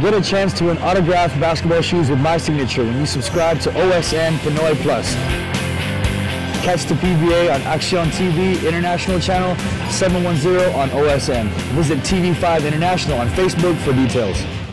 Get a chance to win autographed basketball shoes with my signature when you subscribe to OSN Pinoy Plus. Catch the PBA on Action TV International Channel 710 on OSN. Visit TV5 International on Facebook for details.